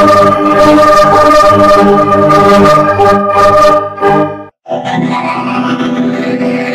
Oh, my God.